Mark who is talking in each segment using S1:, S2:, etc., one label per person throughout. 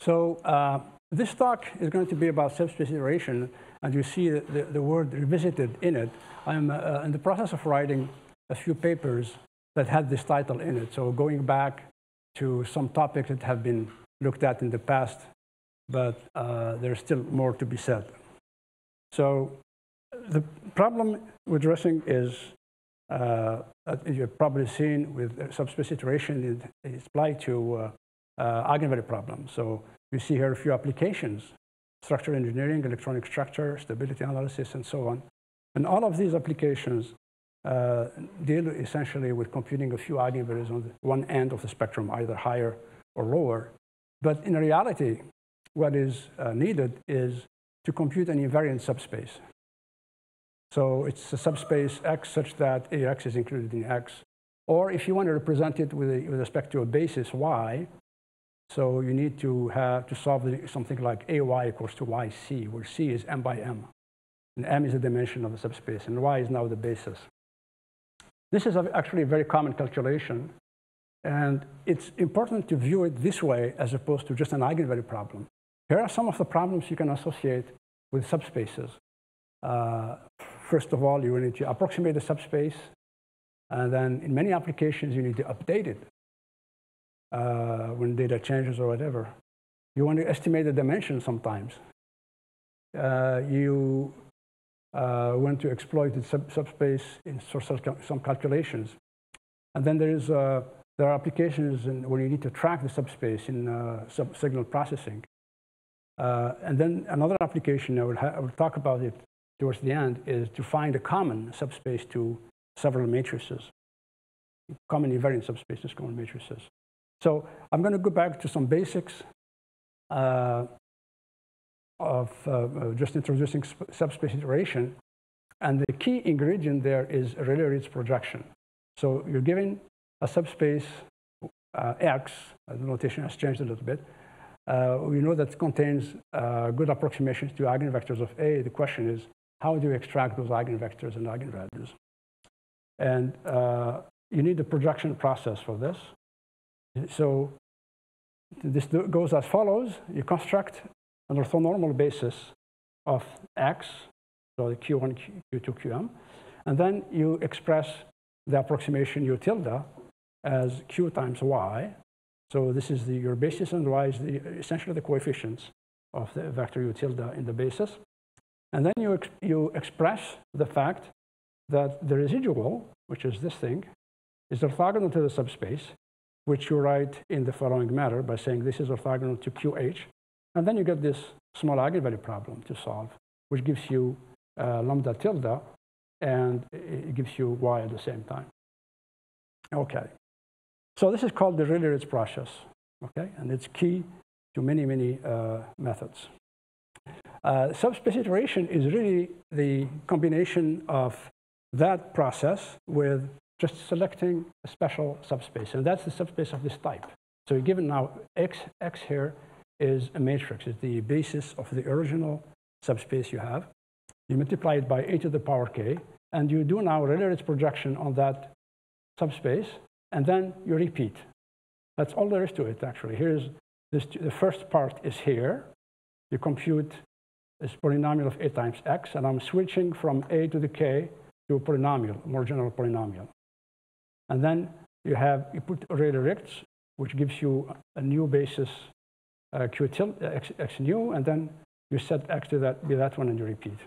S1: So uh, this talk is going to be about subspace iteration, and you see the, the, word revisited in it. I'm uh, in the process of writing a few papers that had this title in it. So going back to some topics that have been looked at in the past, but uh, there's still more to be said. So the problem we're addressing is, uh, you've probably seen with subspace iteration, it, it's applied to uh, eigenvalue problems. So you see here a few applications, structural engineering, electronic structure, stability analysis, and so on. And all of these applications uh, deal essentially with computing a few eigenvalues on one end of the spectrum, either higher or lower. But in reality, what is uh, needed is to compute an invariant subspace. So it's a subspace X such that AX is included in X. Or if you want to represent it with, a, with respect to a basis Y, so you need to have to solve something like AY equals to YC, where C is M by M. And M is the dimension of the subspace, and Y is now the basis. This is actually a very common calculation, and it's important to view it this way as opposed to just an eigenvalue problem. Here are some of the problems you can associate with subspaces. Uh, first of all, you need to approximate the subspace. And then in many applications, you need to update it uh, when data changes or whatever. You want to estimate the dimension sometimes. Uh, you uh, want to exploit the sub subspace in some calculations. And then there, is, uh, there are applications in, where you need to track the subspace in uh, sub signal processing. Uh, and then another application, I will, I will talk about it towards the end, is to find a common subspace to several matrices, common invariant subspaces, common matrices. So I'm going to go back to some basics uh, of uh, just introducing subspace iteration. And the key ingredient there is Rayleigh-Ritz projection. So you're given a subspace uh, X, the notation has changed a little bit, uh, we know that contains uh, good approximations to eigenvectors of A. The question is, how do you extract those eigenvectors and eigenvalues? And uh, you need a projection process for this. So this goes as follows. You construct an orthonormal basis of X, so the Q1, Q2, Qm, and then you express the approximation U tilde as Q times Y, so this is the, your basis and y is the, essentially the coefficients of the vector u tilde in the basis. And then you, ex you express the fact that the residual, which is this thing, is orthogonal to the subspace, which you write in the following manner by saying this is orthogonal to QH. And then you get this small eigenvalue problem to solve, which gives you uh, lambda tilde, and it gives you y at the same time. Okay. So this is called the Rayleigh-Ritz process, okay? And it's key to many, many uh, methods. Uh, subspace iteration is really the combination of that process with just selecting a special subspace, and that's the subspace of this type. So given now x, x here is a matrix, it's the basis of the original subspace you have. You multiply it by a to the power k, and you do now Rayleigh-Ritz projection on that subspace, and then you repeat. That's all there is to it, actually. Here's this, the first part is here. You compute this polynomial of a times x, and I'm switching from a to the k to a polynomial, a more general polynomial. And then you have, you put Rayleigh-Ritz, which gives you a new basis uh, q tilde, x, x new, and then you set x to that, be that one, and you repeat.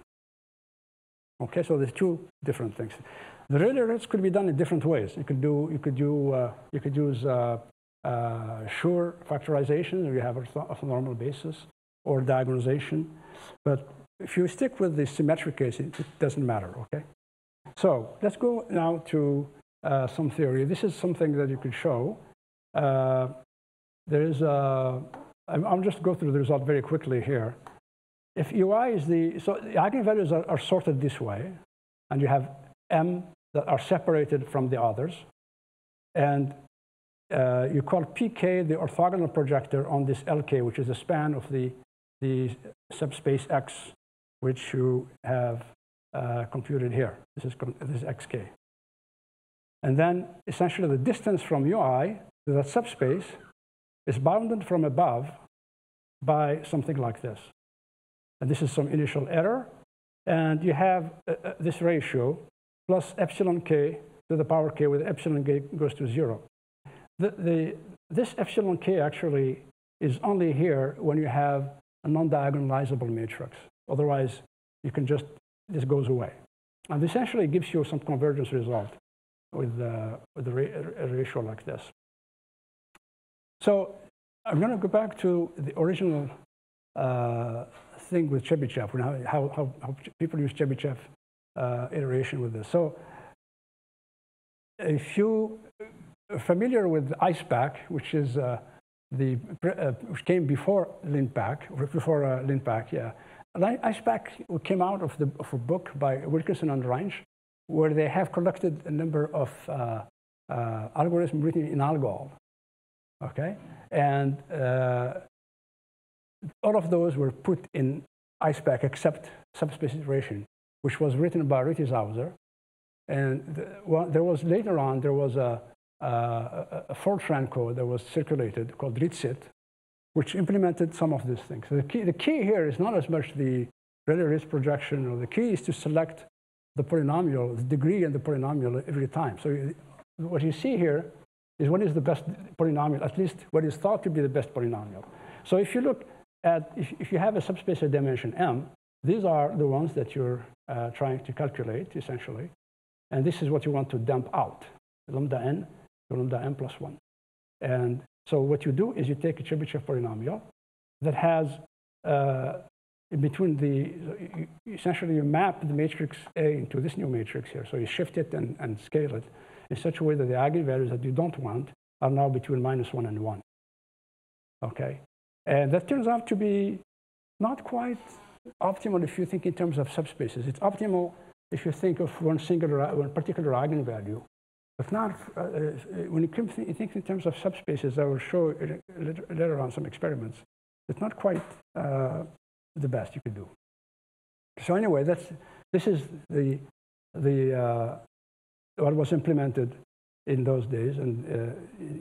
S1: Okay, so there's two different things. The Rayleigh-Ritz could be done in different ways. You could do, you could do, uh, you could use uh, uh, Schur factorization, you have a normal basis, or diagonalization. But if you stick with the symmetric case, it, it doesn't matter. Okay. So let's go now to uh, some theory. This is something that you could show. Uh, there is a. I'm just go through the result very quickly here. If UI is the so the eigenvalues are, are sorted this way, and you have m that are separated from the others. And uh, you call pk the orthogonal projector on this lk, which is the span of the, the subspace x, which you have uh, computed here. This is, this is xk. And then essentially the distance from ui to that subspace is bounded from above by something like this. And this is some initial error. And you have uh, uh, this ratio plus epsilon k to the power k, where epsilon k goes to zero. The, the, this epsilon k actually is only here when you have a non-diagonalizable matrix. Otherwise, you can just, this goes away. And essentially gives you some convergence result with, uh, with ratio like this. So I'm going to go back to the original uh, thing with Chebyshev, how, how, how people use Chebyshev uh, iteration with this. So if you are familiar with EISPACK, which is uh, the uh, which came before LINPACK, before uh, yeah. EISPACK came out of, the, of a book by Wilkinson and Reinsch, where they have collected a number of uh, uh, algorithms written in ALGOL. Okay, and uh, all of those were put in EISPACK except subspace iteration, which was written by Rutishauser. And the, well, there was later on, there was a, a, a Fortran code that was circulated called RITZIT, which implemented some of these things. So the key, the key here is not as much the Rayleigh projection, or the key is to select the polynomial, the degree and the polynomial every time. So what you see here is what is the best polynomial, at least what is thought to be the best polynomial. So if you look at, if, if you have a subspace of dimension m, these are the ones that you're uh, trying to calculate, essentially. And this is what you want to dump out, lambda n to lambda n plus 1. And so what you do is you take a Chebyshev polynomial that has uh, between the, essentially you map the matrix A into this new matrix here. So you shift it and, and scale it in such a way that the eigenvalues that you don't want are now between minus one and one. Okay? And that turns out to be not quite optimal if you think in terms of subspaces. It's optimal if you think of one singular, one particular eigenvalue. But not, uh, uh when you think in terms of subspaces, I will show later on some experiments. It's not quite uh, the best you could do. So anyway, that's, this is the, the, uh, what was implemented in those days. And, uh,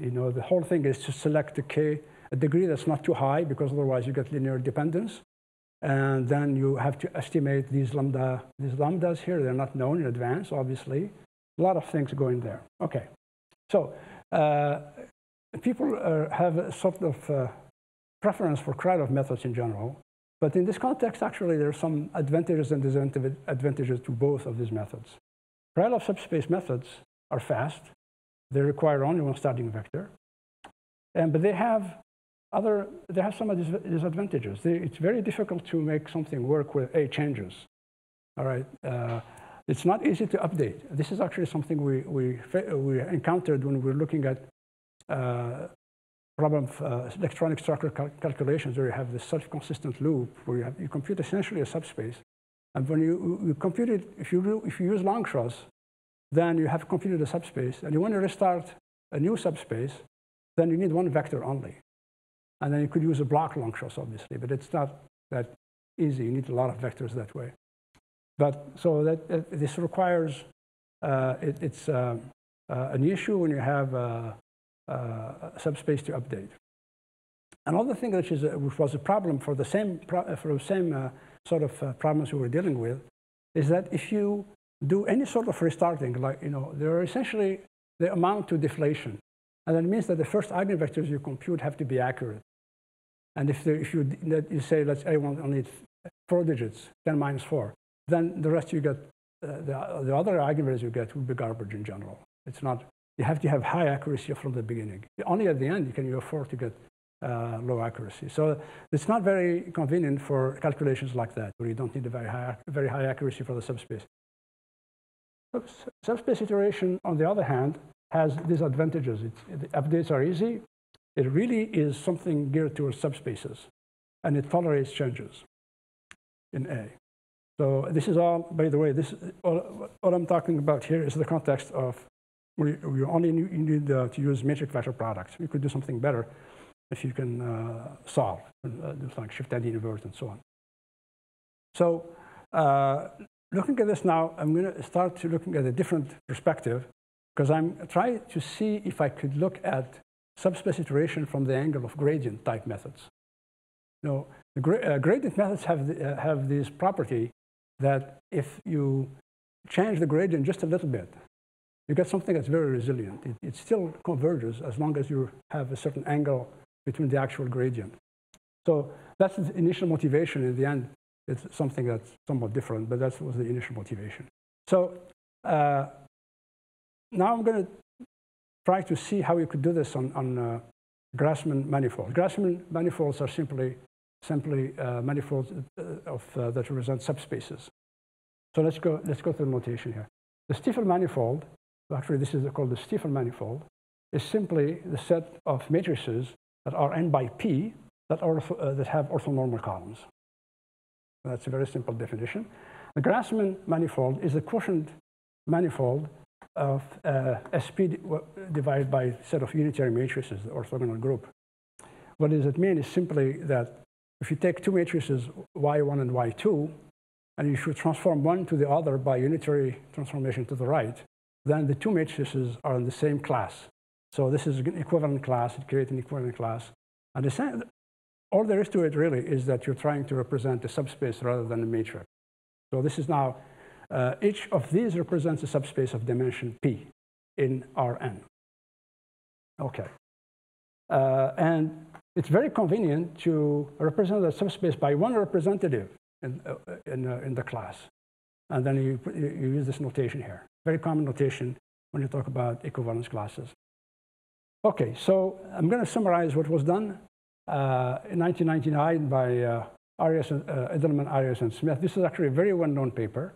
S1: you know, the whole thing is to select a k, a degree that's not too high, because otherwise you get linear dependence. And then you have to estimate these lambda, these lambdas here. They're not known in advance, obviously. A lot of things going there. Okay. So uh, people uh, have a sort of uh, preference for Krylov methods in general. But in this context, actually, there are some advantages and disadvantages to both of these methods. Krylov subspace methods are fast. They require only one starting vector. And, but they have other, they have some disadvantages. They, it's very difficult to make something work with A changes. All right. Uh, it's not easy to update. This is actually something we, we, we encountered when we were looking at uh, problem of uh, electronic structure cal calculations where you have this self-consistent loop where you, have, you compute essentially a subspace. And when you, you compute it, if you, if you use Lanczos, then you have computed a subspace. And you want to restart a new subspace, then you need one vector only. And then you could use a block Lanczos, obviously, but it's not that easy. You need a lot of vectors that way. But so that, uh, this requires, uh, it, it's uh, uh an issue when you have uh, Uh, subspace to update. Another thing which, is, which was a problem for the same, uh, for the same uh, sort of problems we were dealing with is that if you do any sort of restarting, like, you know, they're essentially, they amount to deflation. And that means that the first eigenvectors you compute have to be accurate. And if, if you, you say, let's say I want only four digits, 10 minus 4, then the rest you get, uh, the, the other eigenvalues you get will be garbage in general. It's not you have to have high accuracy from the beginning. Only at the end can you afford to get uh, low accuracy. So it's not very convenient for calculations like that, where you don't need a very high, very high accuracy for the subspace. Subspace iteration, on the other hand, has these advantages. It's, the updates are easy. It really is something geared towards subspaces, and it tolerates changes in A. So this is all, by the way, this all, all I'm talking about here is the context of we, only need uh, to use matrix vector products. We could do something better if you can uh, solve, uh, like shift and invert and so on. So uh, looking at this now, I'm going to start to looking at a different perspective because I'm trying to see if I could look at subspace iteration from the angle of gradient type methods. Know, the gra uh, gradient methods have, the, uh, have this property that if you change the gradient just a little bit, you get something that's very resilient. It, it still converges as long as you have a certain angle between the actual gradient. So that's the initial motivation. In the end, it's something that's somewhat different, but that was the initial motivation. So uh, now I'm going to try to see how we could do this on, on uh, Grassmann manifolds. Grassmann manifolds are simply, simply uh, manifolds uh, of, uh, that represent subspaces. So let's go, let's go through the notation here. The Stiefel manifold, actually this is called the Stiefel manifold, is simply the set of matrices that are n by p that, are, uh, that have orthonormal columns. That's a very simple definition. The Grassmann manifold is a quotient manifold of uh, SP divided by set of unitary matrices, the orthogonal group. What does it mean is simply that if you take two matrices, y1 and y2, and you should transform one to the other by unitary transformation to the right, then the two matrices are in the same class. So this is an equivalent class, it creates an equivalent class. And the same, all there is to it really is that you're trying to represent a subspace rather than a matrix. So this is now, uh, each of these represents a subspace of dimension p in Rn. Okay. Uh, and it's very convenient to represent a subspace by one representative in, uh, in, uh, in, the class. And then you, you use this notation here. Very common notation when you talk about equivalence classes. Okay, so I'm going to summarize what was done uh, in 1999 by uh, Arias and, uh, Edelman, Arias, and Smith. This is actually a very well-known paper,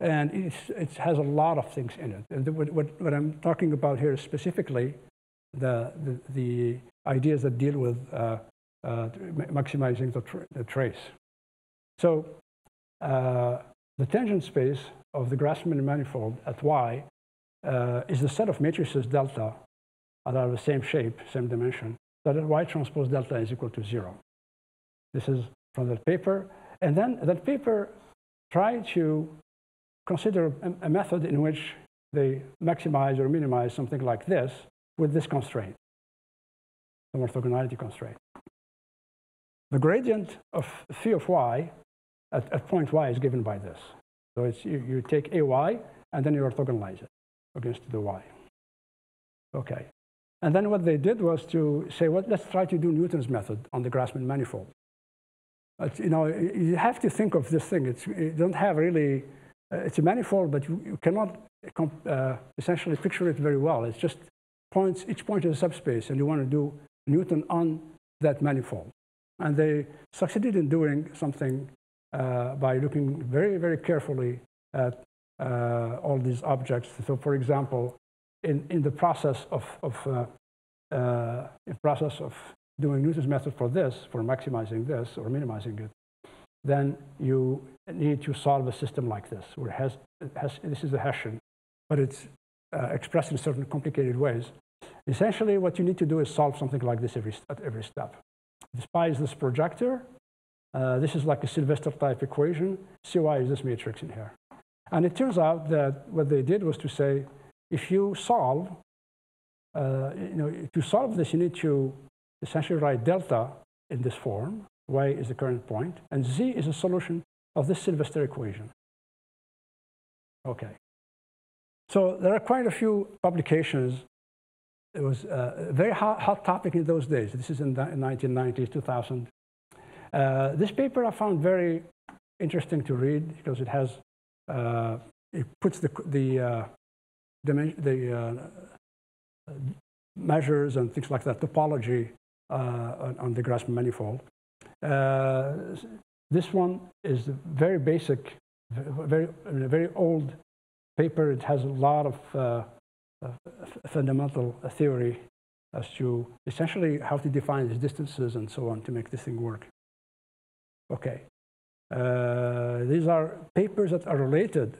S1: and it has a lot of things in it. And what, what, what I'm talking about here is specifically the, the, the ideas that deal with uh, uh, maximizing the, the, trace. So uh, the tangent space of the Grassmann manifold at Y uh, is the set of matrices delta that are the same shape, same dimension, that y transpose delta is equal to zero. This is from that paper. And then that paper tried to consider a, a method in which they maximize or minimize something like this with this constraint, the orthogonality constraint. The gradient of phi of y at, at, point y is given by this. So it's, you, you take ay and then you orthogonalize it against the y. Okay. And then what they did was to say, well, let's try to do Newton's method on the Grassmann manifold. But, you know, you have to think of this thing. It's, you don't have really, uh, it's a manifold, but you, you cannot uh, essentially picture it very well. It's just points, each point is a subspace, and you want to do Newton on that manifold. And they succeeded in doing something by looking very, very carefully at uh, all these objects. So, for example, in, in the process of, of uh, uh, process of doing Newton's method for this, for maximizing this or minimizing it, then you need to solve a system like this, where has, has this is a Hessian, but it's uh, expressed in certain complicated ways. Essentially, what you need to do is solve something like this every, at every step. Despise this projector. Uh, this is like a Sylvester type equation. Cy is this matrix in here. And it turns out that what they did was to say, if you solve, uh, you know, to solve this, you need to essentially write delta in this form. Y is the current point, and Z is a solution of this Sylvester equation. Okay. So there are quite a few publications. It was a very hot, hot topic in those days. This is in the 1990s, 2000. Uh, this paper I found very interesting to read because it has, uh, it puts the, the uh, the uh, measures and things like that, topology uh, on, on, the Grassmann manifold. This one is very basic, very, very old paper. It has a lot of fundamental theory as to essentially how to define these distances and so on to make this thing work. Okay. Uh, these are papers that are related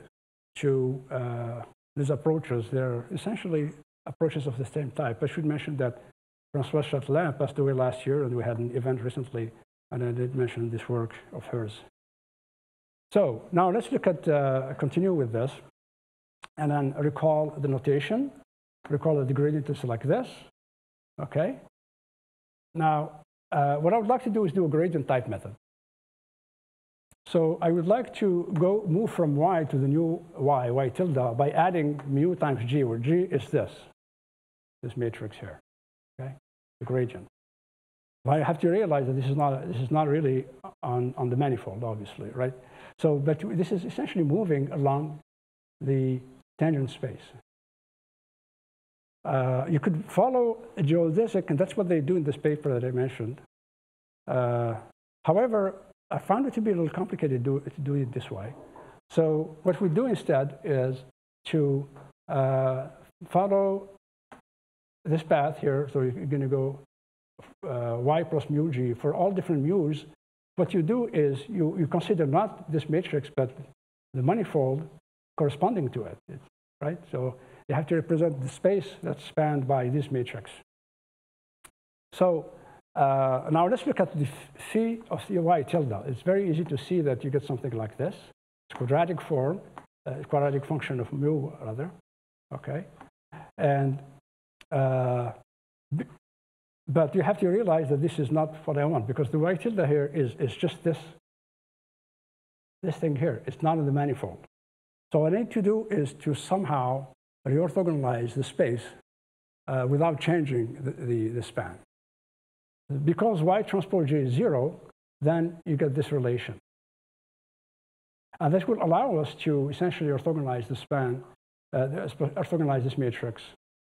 S1: to uh, these approaches, they're essentially approaches of the same type. I should mention that Françoise Chatelin passed away last year, and we had an event recently, and I did mention this work of hers. So now let's look at, uh, continue with this, and then recall the notation. Recall that the gradient is like this. Okay? Now, uh, what I would like to do is do a gradient type method. So I would like to go move from y to the new y, y tilde, by adding mu times g, where g is this, this matrix here, okay, the gradient. But I have to realize that this is not, this is not really on, on the manifold, obviously, right? So, but this is essentially moving along the tangent space. Uh, you could follow geodesic, and that's what they do in this paper that I mentioned. Uh, however, I found it to be a little complicated to do, to do it this way. So what we do instead is to uh, follow this path here. So you're going to go uh, y plus mu g for all different mu's. What you do is you, you consider not this matrix, but the manifold corresponding to it, right? So you have to represent the space that's spanned by this matrix. So uh, now let's look at the phi of the y tilde. It's very easy to see that you get something like this. It's quadratic form, uh, quadratic function of mu rather, okay? And, uh, but you have to realize that this is not what I want because the y tilde here is, is just this, this thing here. It's not in the manifold. So what I need to do is to somehow reorthogonalize the space uh, without changing the, the, the, span. Because y transpose j is zero, then you get this relation. And this will allow us to essentially orthogonalize the span, uh, orthogonalize this matrix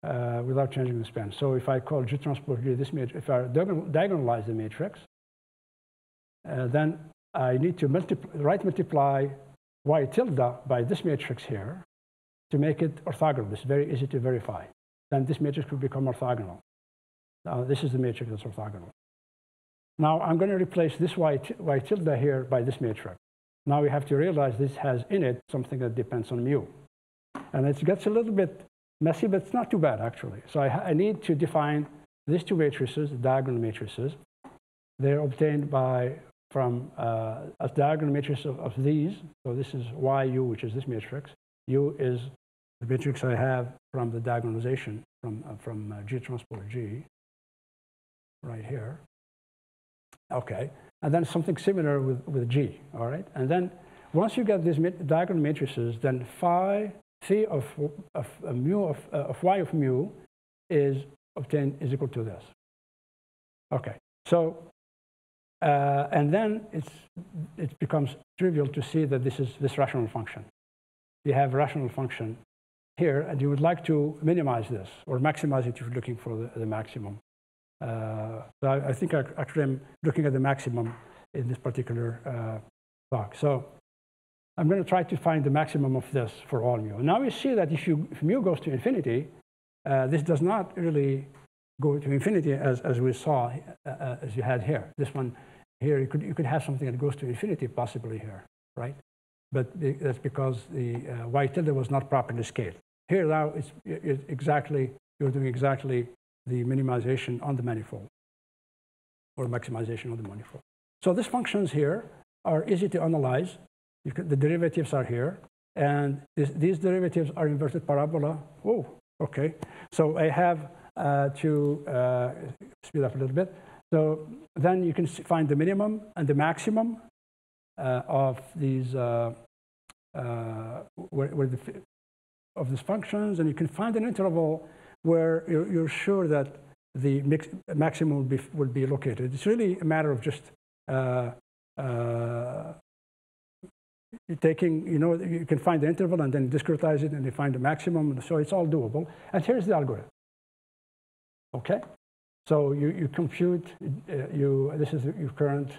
S1: uh, without changing the span. So if I call G transpose G this matrix, if I diagonalize the matrix, uh, then I need to multiply, right multiply y tilde by this matrix here, to make it orthogonal. It's very easy to verify. Then this matrix will become orthogonal. Now, this is the matrix that's orthogonal. Now, I'm going to replace this y, y tilde here by this matrix. Now we have to realize this has in it something that depends on mu. And it gets a little bit messy, but it's not too bad, actually. So I, I need to define these two matrices, diagonal matrices. They're obtained by from uh, a diagonal matrix of, of, these. So this is yu, which is this matrix. U is the matrix I have from the diagonalization from, uh, from uh, G transpose G, right here. Okay, and then something similar with, with G, all right? And then once you get these diagonal matrices, then phi, phi of, of mu of, uh, of y of mu is obtained is equal to this. Okay, so, uh, and then it's, it becomes trivial to see that this is this rational function. You have rational function here, and you would like to minimize this or maximize it if you're looking for the, the maximum. Uh, so I, I, think I actually am looking at the maximum in this particular uh, talk. So I'm going to try to find the maximum of this for all mu. Now we see that if, you, if mu goes to infinity, uh, this does not really go to infinity as, as we saw, uh, uh, as you had here. This one here, you could, you could have something that goes to infinity possibly here, right? but that's because the uh, y tilde was not properly scaled. Here now, it's, it's, exactly, you're doing exactly the minimization on the manifold or maximization on the manifold. So these functions here are easy to analyze. Can, the derivatives are here, and this, these derivatives are inverted parabola. Oh, okay. So I have uh, to uh, speed up a little bit. So then you can find the minimum and the maximum uh, of these uh, uh, where, where the, of these functions, and you can find an interval where you're, sure that the mix, maximum will be, will be located. It's really a matter of just uh, uh, taking, you know, you can find the interval and then discretize it and you find the maximum. So it's all doable. And here's the algorithm. Okay? So you, you compute, uh, you, this is your current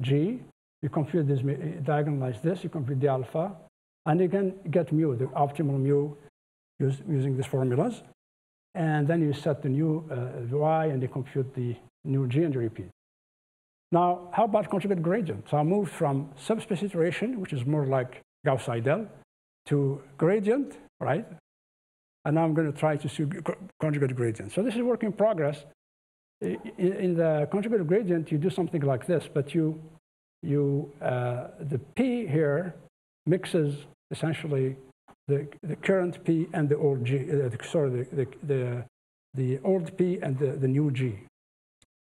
S1: G. You compute this, diagonalize this, you compute the alpha, and you can get mu, the optimal mu, use, using these formulas. And then you set the new uh, y and you compute the new g and you repeat. Now, how about conjugate gradient? So I moved from subspace iteration, which is more like Gauss-Seidel, to gradient, right? And now I'm going to try to see conjugate gradient. So this is work in progress. In the conjugate gradient, you do something like this, but you, you uh, the p here mixes essentially the, the current P and the old G, uh, sorry, the, the, the old P and the, the new G.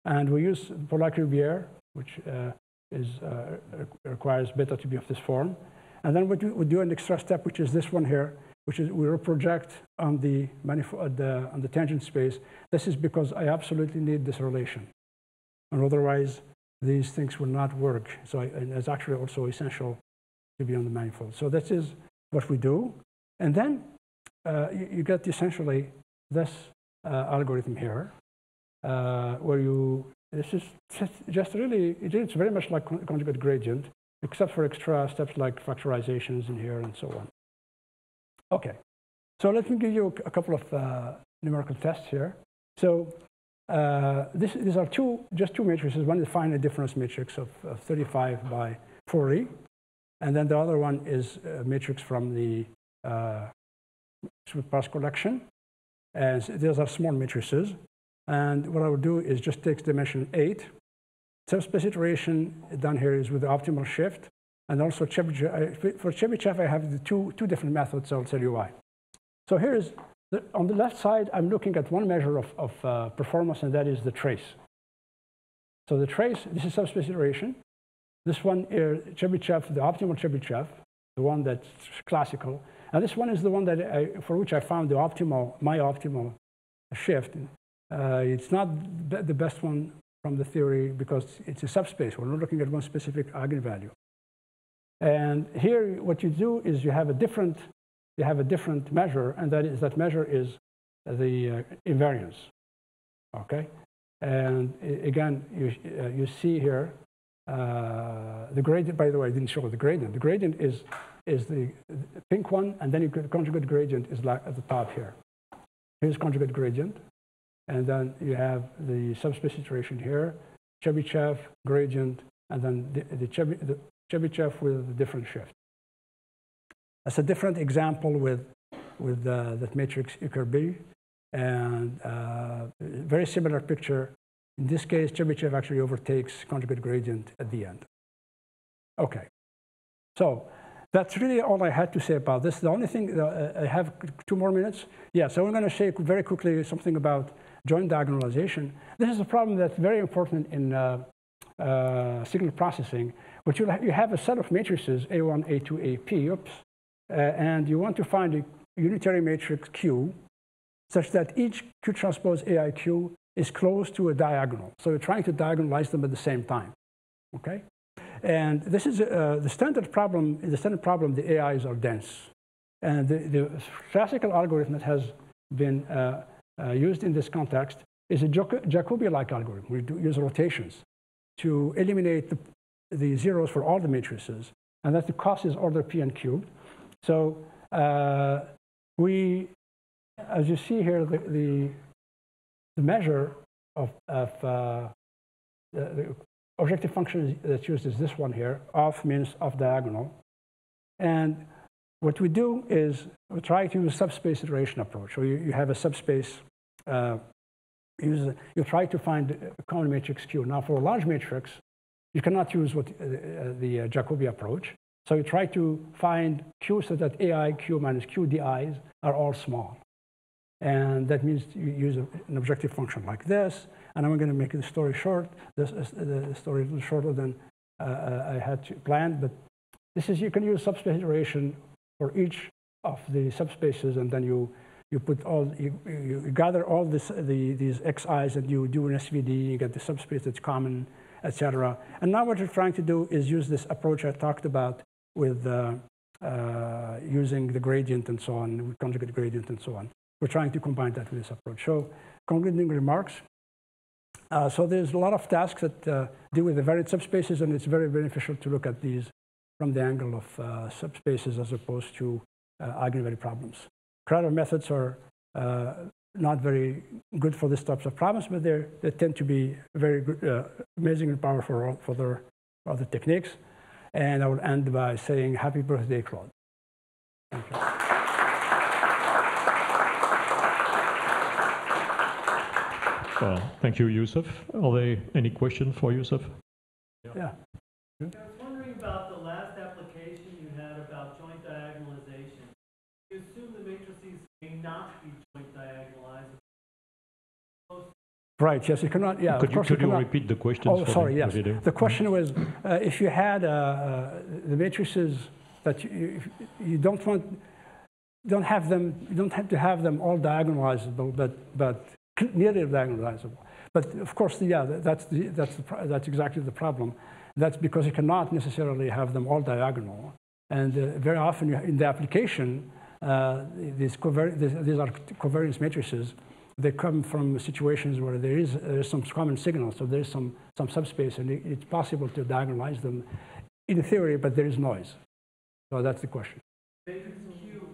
S1: And we use Polak-Ribière, which uh, is, uh, requires beta to be of this form. And then we do, we do an extra step, which is this one here, which is we project on the, manifold, the, on the tangent space. This is because I absolutely need this relation. And otherwise, these things will not work. So it's actually also essential to be on the manifold. So this is what we do. And then uh, you, you, get essentially this uh, algorithm here, uh, where you, this is just really, it's very much like conjugate gradient, except for extra steps like factorizations in here and so on. Okay, so let me give you a couple of uh, numerical tests here. So uh, this, these are two, just two matrices. One is finite difference matrix of, of 35 by 40, and then the other one is a matrix from the uh, collection. And these are small matrices. And what I would do is just take dimension 8. Subspace iteration done here is with the optimal shift. And also for Chebyshev, I have the two, two different methods. I'll tell you why. So here's the, on the left side, I'm looking at one measure of, of uh, performance, and that is the trace. So the trace, this is subspace iteration. This one is Chebyshev, the optimal Chebyshev, the one that's classical. And this one is the one that I, for which I found the optimal, my optimal shift. Uh, it's not the best one from the theory because it's a subspace. We're not looking at one specific eigenvalue. And here, what you do is you have a different you have a different measure, and that is that measure is the uh, invariance. Okay, and again, you uh, you see here uh, the gradient. By the way, I didn't show the gradient. The gradient is is the, the pink one, and then you the conjugate gradient is like at the top here. Here's conjugate gradient, and then you have the subspace iteration here, Chebyshev gradient, and then the, the, the Chebyshev with a different shift. That's a different example with, with uh, that matrix Ikurbey, and uh, very similar picture. In this case, Chebyshev actually overtakes conjugate gradient at the end. Okay, so that's really all I had to say about this. The only thing, uh, I have two more minutes. Yeah, so I'm going to say very quickly something about joint diagonalization. This is a problem that's very important in uh, uh, signal processing, which you, you have a set of matrices, A1, A2, AP, oops, uh, and you want to find a unitary matrix Q such that each Q transpose AIQ is close to a diagonal. So you're trying to diagonalize them at the same time, okay? And this is uh, the standard problem. The standard problem, the AIs are dense. And the, the classical algorithm that has been uh, uh, used in this context is a Jacobi-like algorithm. We do use rotations to eliminate the, the zeros for all the matrices, and that the cost is order p n cubed. So uh, we, as you see here, the, the, the measure of, of uh, the, objective function that's used is this one here. Off means off diagonal. And what we do is we try to use a subspace iteration approach. So you, you have a subspace, uh, use, you try to find a common matrix Q. Now for a large matrix, you cannot use what, uh, the uh, Jacobi approach. So you try to find Q so that AI, Q minus Q DIs are all small. And that means you use an objective function like this. And I'm going to make the story short. This is the story a little shorter than uh, I had planned. But this is, you can use subspace iteration for each of the subspaces. And then you, you put all, you, you gather all this, the, these XIs and you do an SVD. You get the subspace that's common, etc. And now what you're trying to do is use this approach I talked about with uh, uh, using the gradient and so on, conjugate gradient and so on. We're trying to combine that with this approach. So concluding remarks. Uh, so there's a lot of tasks that uh, deal with the varied subspaces, and it's very beneficial to look at these from the angle of uh, subspaces as opposed to uh, eigenvalue problems. Krylov methods are not very good for these types of problems, but they tend to be very good, amazingly powerful for other, other techniques. And I will end by saying happy birthday, Claude. Thank you.
S2: Well, thank you, Yousef. Are there any questions for Yousef?
S1: Yeah. yeah.
S3: I was wondering about the last application you had about joint diagonalization. You assume the matrices may not be joint diagonalized
S1: Right, yes, you cannot, yeah. of
S2: Could you,
S1: course
S2: could you
S1: cannot-
S2: repeat the question?
S1: Oh, sorry, yes. The
S2: Mm-hmm.
S1: question was, uh, if you had uh, uh, the matrices that you, you don't want, don't have them, you don't have to have them all diagonalizable, but, but nearly diagonalizable. But of course, yeah, that's, the, that's, the, that's exactly the problem. That's because you cannot necessarily have them all diagonal. And uh, very often in the application, uh, these, these, these are covariance matrices. They come from situations where there is, there is some common signal, so there is some, some subspace, and it, it's possible to diagonalize them in theory, but there is noise. So that's the question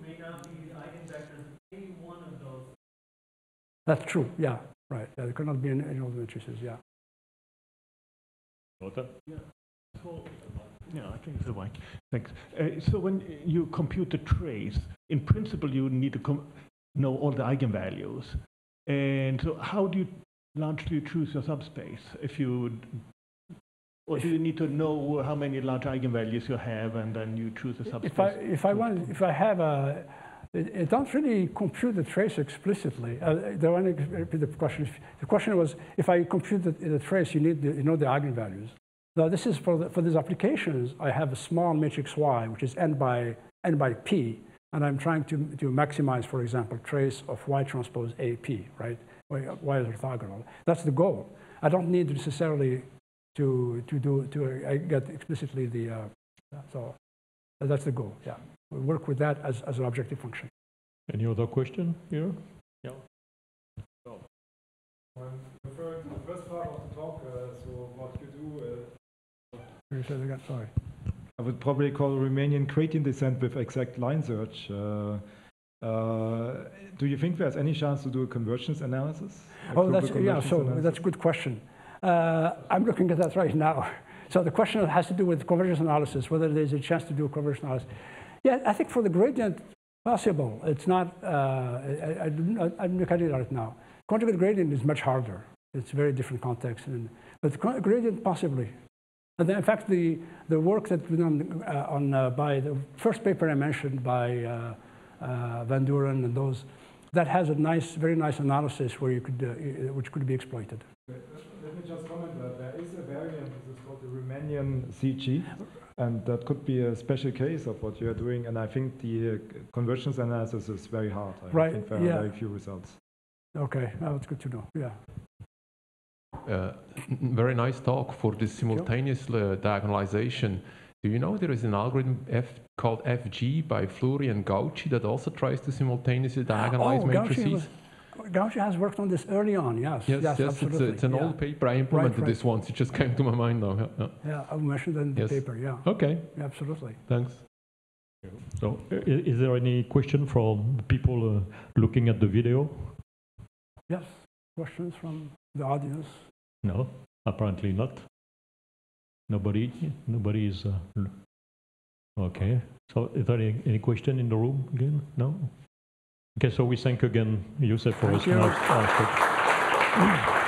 S3: may not be eigenvectors of any one of those.
S1: That's true, yeah, right. Yeah, there cannot be any, any of the matrices, yeah.
S4: So, yeah, I think it's the mic. Thanks. Uh, so when you compute the trace, in principle, you need to com- know all the eigenvalues. And so how do you largely choose your subspace? If you, or do you need to know how many large eigenvalues you have and then you choose a subspace?
S1: If I, if I want, if I have a, it, don't really compute the trace explicitly. Uh, the one, the question. The question was, if I compute the, the trace, you need, the, you know, the eigenvalues. Now, this is for, the, for these applications, I have a small matrix Y, which is n by, n by p, and I'm trying to, to maximize, for example, trace of Y transpose AP, right? Y, y is orthogonal. That's the goal. I don't need necessarily to, to do, to uh, get explicitly the, uh, so that's the goal, yeah. We work with that as, as an objective function.
S2: Any other question here?
S5: Referring to the first part of the talk, uh, so what you do, uh,
S1: Can you say again? Sorry.
S5: I would probably call Riemannian gradient descent with exact line search. Uh, uh, do you think there's any chance to do a convergence analysis? A
S1: Oh, that's,
S5: global
S1: yeah, so
S5: analysis?
S1: that's a good question. Uh, I'm looking at that right now. So the question has to do with convergence analysis, whether there's a chance to do a convergence analysis. Yeah, I think for the gradient, possible. It's not, uh, I, I'm looking at it right now. Conjugate gradient is much harder. It's a very different context. And, but gradient, possibly. And then, in fact, the, the work that was done uh, on, uh, by the first paper I mentioned by uh, uh, Van Dooren and those, that has a nice, very nice analysis where you could, uh, which could be exploited.
S5: Let me just comment that there is a variant, this is called the Riemannian CG, and that could be a special case of what you are doing, and I think the uh, convergence analysis is very hard. I
S1: Right,
S5: think there
S1: yeah.
S5: are very few results.
S1: Okay, now that's good to know. Yeah.
S6: Uh, very nice talk for this simultaneous uh, diagonalization. Do you know there is an algorithm F called FG by Flury and Gautschi that also tries to simultaneously diagonalize
S1: Oh,
S6: matrices?
S1: was- Gautschi has worked on this early on, yes.
S6: yes, yes, it's, a, it's an
S1: yeah.
S6: old paper. I implemented
S1: right.
S6: this once. It just came to my mind now. Yeah, yeah.
S1: Yeah, I mentioned it in the paper, yeah,
S6: Okay,
S1: absolutely.
S6: thanks.
S2: So, is there any question from people uh, looking at the video?
S1: Yes, questions from the audience?
S2: No, apparently not. Nobody, nobody is. Uh, okay. So, is there any, any question in the room again? No. Okay. So we thank again, Yousef, for
S1: Thank
S2: his
S1: you.
S2: nice, nice talk.